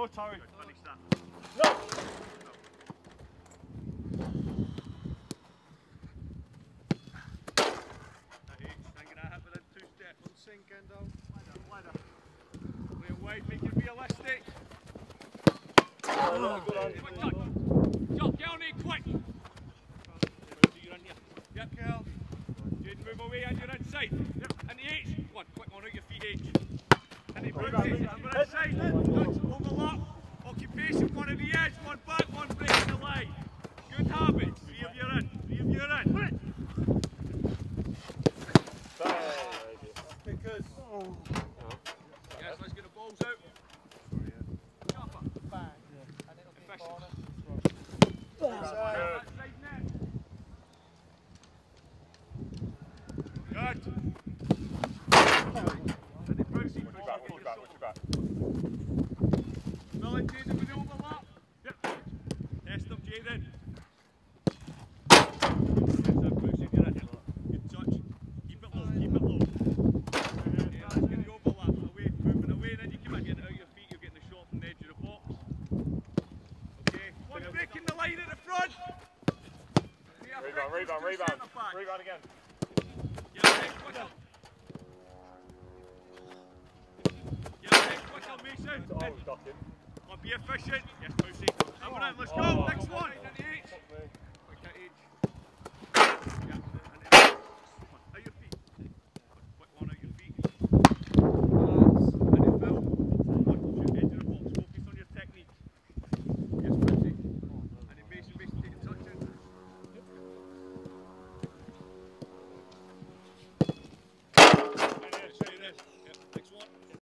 Go, Torry. No! That H, hanging a hip within two steps. One sink in. Wider, wider. It wide, make it realistic. Oh, good on. Quick touch. Jump, get on it quick. You're here. Yep, Kel. Jade, move away and you're inside. Yep. And the H. One, quick on out your feet, H. And it moves it. And inside. Overlap. Occupation, one on the edge, one back, one breaking the line. Good habit. Three of you in. Three of you in. Because. Yes, let's get the balls out. Chopper. Efficient. Outside net. Good. And then proceed. Watch your back, watch your back, watch your back. Well, and Jaden with the overlap. Yep. Test them, Jaden. Yes, sir, proceed, you're in. Good touch. Keep it low, keep it low. Yeah, let's get overlap. Away, moving away, then you come in, out your feet, you're getting the shot from the edge of the box. Okay. One breaking the line at the front. Rebound, rebound, rebound. Rebound again. Yeah, quick up. Yeah, quick up, Mason. Oh, In. we've him. On, be efficient. Yes, Lucy. Have it in, let's go. Oh. Next one.